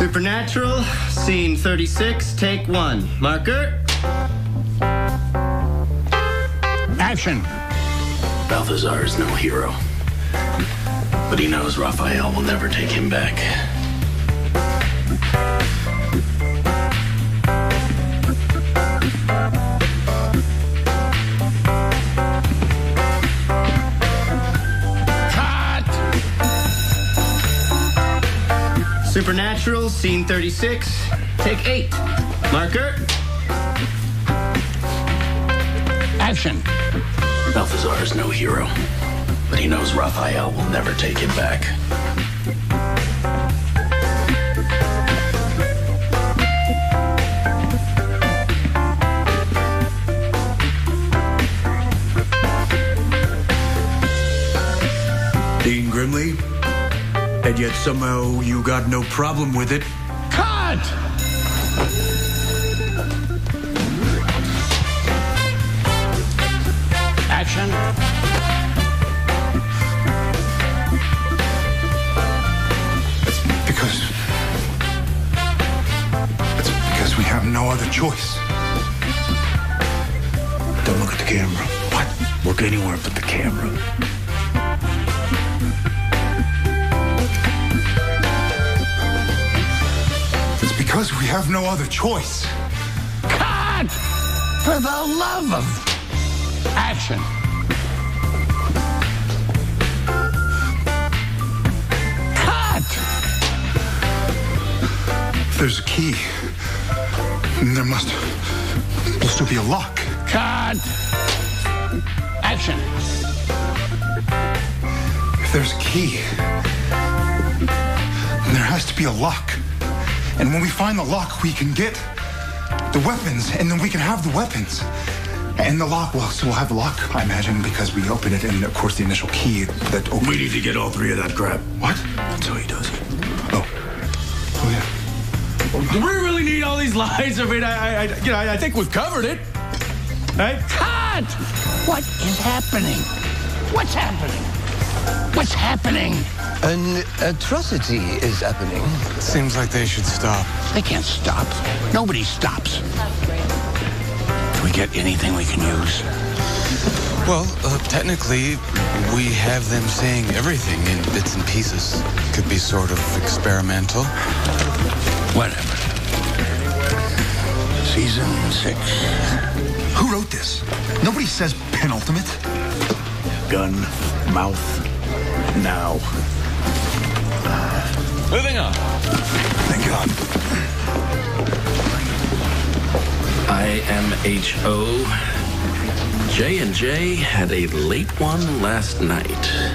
Supernatural, scene 36, take one. Marker. Action. Balthazar is no hero. But he knows Raphael will never take him back. Supernatural, scene 36, take eight. Marker. Action. Balthazar is no hero. But he knows Raphael will never take him back. Dean Grimley, and yet somehow you got no problem with it. Cut. Action. It's because. It's because we have no other choice. Don't look at the camera. What? Look anywhere but the camera. Because we have no other choice. Cut. For the love of. Action. Cut. If there's a key, then there must also be a lock. Cut. Action. If there's a key, then there has to be a lock. And when we find the lock, we can get the weapons, and then we can have the weapons. And the lock, well, so we'll have the lock, I imagine, because we open it, and of course the initial key that opens. We need to get all three of that crap. What? That's how he does it. Oh. Oh, yeah. Do we really need all these lines? I mean, I, I, you know, I think we've covered it. Right? Cut! What is happening? What's happening? What's happening? An atrocity is happening. Seems like they should stop. They can't stop. Nobody stops. Can we get anything we can use? Well, uh, technically, we have them saying everything in bits and pieces. Could be sort of experimental. Whatever. Season six. Who wrote this? Nobody says penultimate. Gun, mouth, now. Moving on. Thank God. IMHO. J and J had a late one last night.